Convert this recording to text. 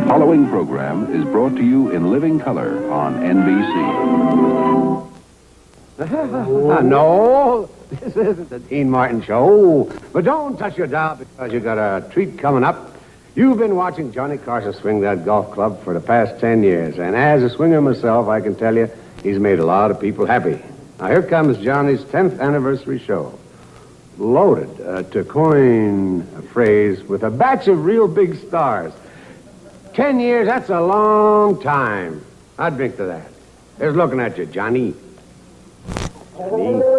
The following program is brought to you in living color on NBC. Uh, no, this isn't the Dean Martin show. But don't touch your dial because you've got a treat coming up. You've been watching Johnny Carson swing that golf club for the past ten years, and as a swinger myself, I can tell you he's made a lot of people happy. Now here comes Johnny's 10th anniversary show. Loaded, uh, to coin a phrase, with a batch of real big stars. Ten years, that's a long time. I'd drink to that. There's looking at you, Johnny. Johnny.